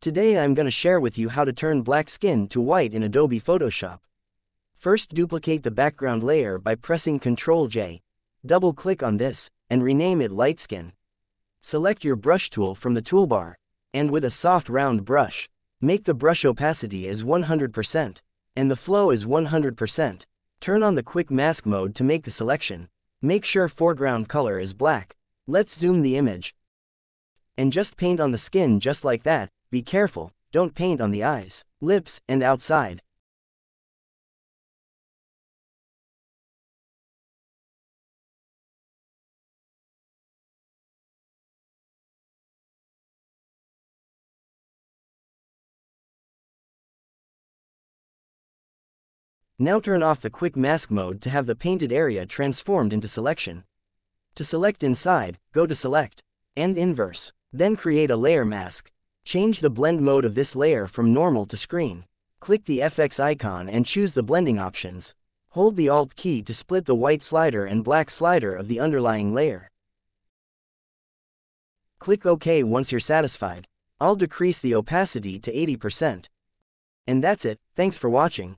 Today I'm gonna share with you how to turn black skin to white in Adobe Photoshop. First duplicate the background layer by pressing Ctrl J. Double click on this, and rename it light skin. Select your brush tool from the toolbar, and with a soft round brush, make the brush opacity as 100%, and the flow is 100%. Turn on the quick mask mode to make the selection. Make sure foreground color is black. Let's zoom the image. And just paint on the skin just like that, be careful, don't paint on the eyes, lips, and outside. Now turn off the quick mask mode to have the painted area transformed into selection. To select inside, go to select, and inverse. Then create a layer mask. Change the blend mode of this layer from normal to screen. Click the FX icon and choose the blending options. Hold the Alt key to split the white slider and black slider of the underlying layer. Click OK once you're satisfied. I'll decrease the opacity to 80%. And that's it, thanks for watching.